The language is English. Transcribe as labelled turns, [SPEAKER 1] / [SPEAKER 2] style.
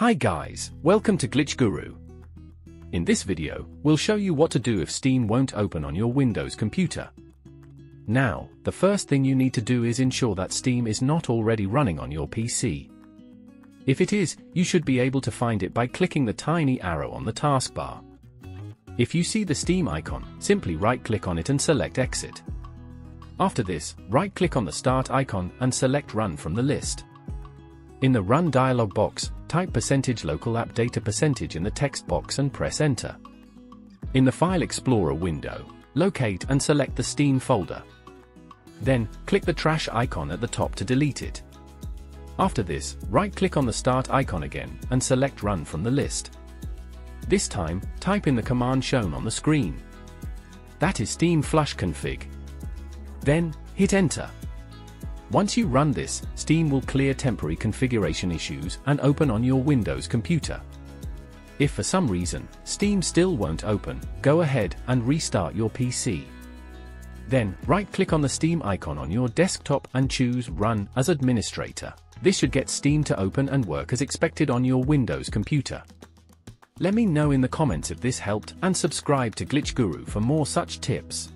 [SPEAKER 1] Hi guys, welcome to Glitch Guru. In this video, we'll show you what to do if Steam won't open on your Windows computer. Now, the first thing you need to do is ensure that Steam is not already running on your PC. If it is, you should be able to find it by clicking the tiny arrow on the taskbar. If you see the Steam icon, simply right-click on it and select Exit. After this, right-click on the Start icon and select Run from the list. In the Run dialog box, type percentage local app data percentage in the text box and press Enter. In the File Explorer window, locate and select the Steam folder. Then, click the trash icon at the top to delete it. After this, right-click on the Start icon again and select Run from the list. This time, type in the command shown on the screen. That is Steam Flush Config. Then, hit Enter. Once you run this, Steam will clear temporary configuration issues and open on your Windows computer. If for some reason, Steam still won't open, go ahead and restart your PC. Then, right-click on the Steam icon on your desktop and choose Run as Administrator. This should get Steam to open and work as expected on your Windows computer. Let me know in the comments if this helped and subscribe to Glitch Guru for more such tips.